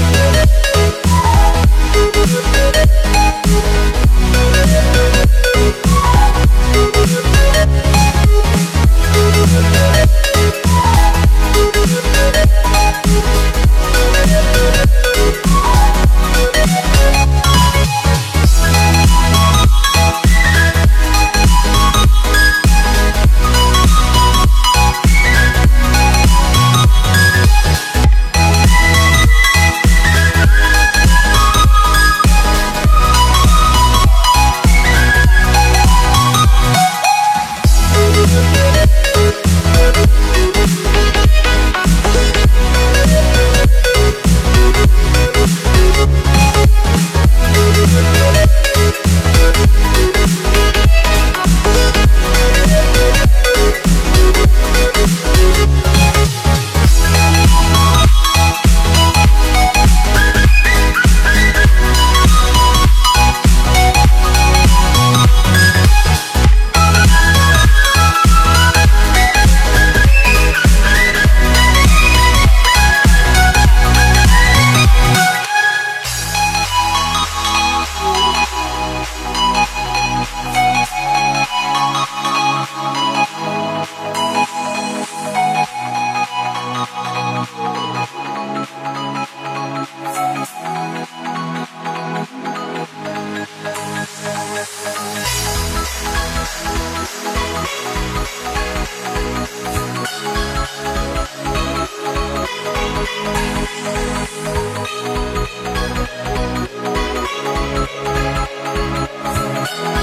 Thank